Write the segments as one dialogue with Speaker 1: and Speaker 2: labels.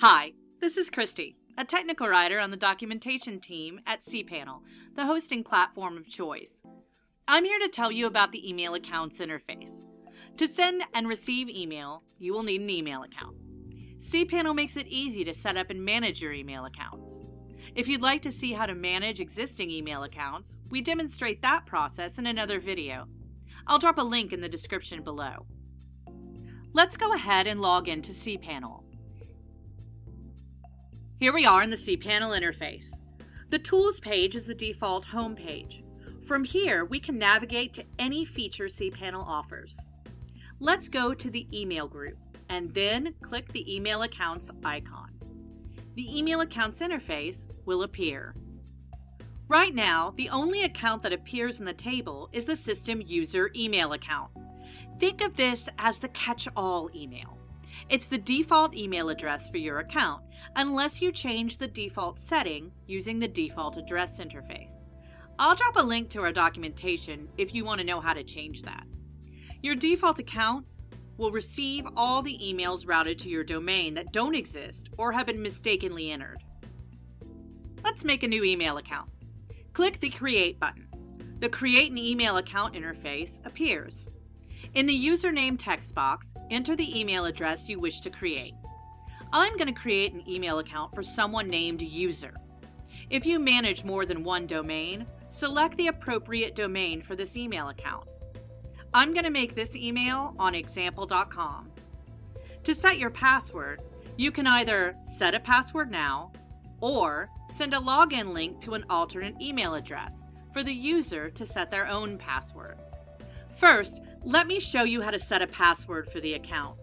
Speaker 1: Hi, this is Christy, a technical writer on the documentation team at cPanel, the hosting platform of choice. I'm here to tell you about the email accounts interface. To send and receive email, you will need an email account. cPanel makes it easy to set up and manage your email accounts. If you'd like to see how to manage existing email accounts, we demonstrate that process in another video. I'll drop a link in the description below. Let's go ahead and log into cPanel. Here we are in the cPanel interface. The Tools page is the default home page. From here, we can navigate to any feature cPanel offers. Let's go to the email group and then click the email accounts icon. The email accounts interface will appear. Right now, the only account that appears in the table is the system user email account. Think of this as the catch-all email. It's the default email address for your account, unless you change the default setting using the default address interface. I'll drop a link to our documentation if you want to know how to change that. Your default account will receive all the emails routed to your domain that don't exist or have been mistakenly entered. Let's make a new email account. Click the Create button. The Create an Email Account interface appears. In the username text box, enter the email address you wish to create. I'm going to create an email account for someone named User. If you manage more than one domain, select the appropriate domain for this email account. I'm going to make this email on example.com. To set your password, you can either set a password now or send a login link to an alternate email address for the user to set their own password. First, let me show you how to set a password for the account.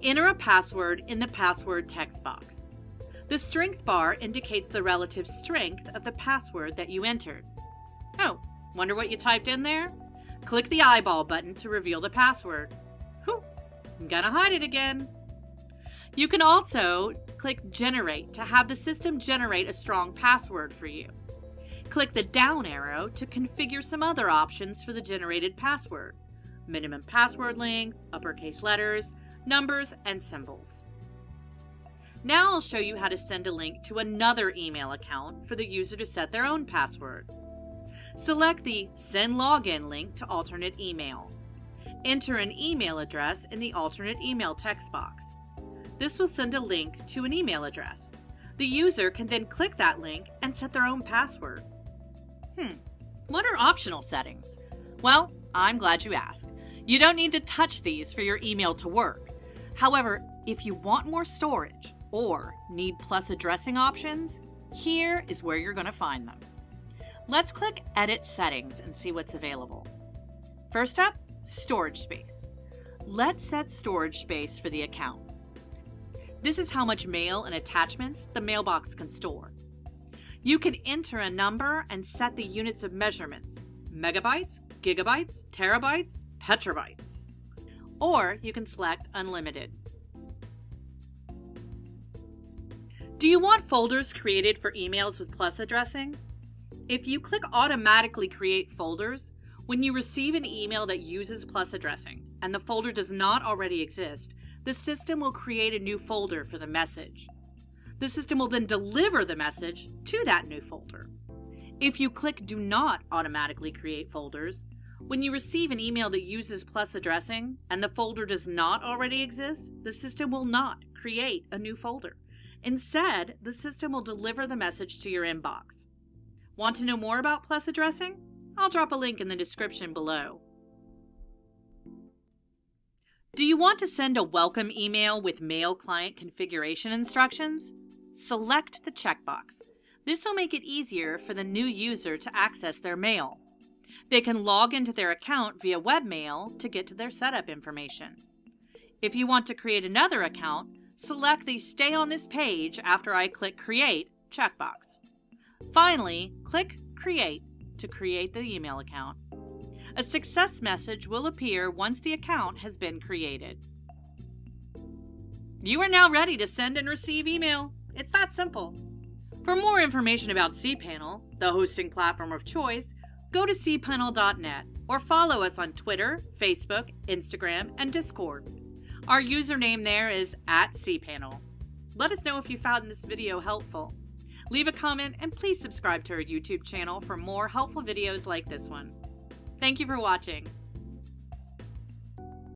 Speaker 1: Enter a password in the password text box. The strength bar indicates the relative strength of the password that you entered. Oh, wonder what you typed in there? Click the eyeball button to reveal the password. Whew, I'm gonna hide it again. You can also click Generate to have the system generate a strong password for you. Click the down arrow to configure some other options for the generated password minimum password length, uppercase letters, numbers, and symbols. Now I'll show you how to send a link to another email account for the user to set their own password. Select the Send Login link to alternate email. Enter an email address in the alternate email text box. This will send a link to an email address. The user can then click that link and set their own password. Hmm, what are optional settings? Well, I'm glad you asked. You don't need to touch these for your email to work. However, if you want more storage or need plus addressing options, here is where you're going to find them. Let's click Edit Settings and see what's available. First up, storage space. Let's set storage space for the account. This is how much mail and attachments the mailbox can store. You can enter a number and set the units of measurements megabytes, gigabytes, terabytes, petabytes. Or you can select unlimited. Do you want folders created for emails with plus addressing? If you click Automatically Create Folders, when you receive an email that uses plus addressing and the folder does not already exist, the system will create a new folder for the message. The system will then deliver the message to that new folder. If you click Do Not Automatically Create Folders, when you receive an email that uses plus addressing and the folder does not already exist, the system will not create a new folder. Instead, the system will deliver the message to your inbox. Want to know more about plus addressing? I'll drop a link in the description below. Do you want to send a welcome email with mail client configuration instructions? Select the checkbox. This will make it easier for the new user to access their mail. They can log into their account via webmail to get to their setup information. If you want to create another account, select the Stay on this page after I click Create checkbox. Finally, click Create to create the email account. A success message will appear once the account has been created. You are now ready to send and receive email. It's that simple. For more information about cPanel, the hosting platform of choice, go to cpanel.net or follow us on Twitter, Facebook, Instagram, and Discord. Our username there is at cPanel. Let us know if you found this video helpful. Leave a comment and please subscribe to our YouTube channel for more helpful videos like this one. Thank you for watching.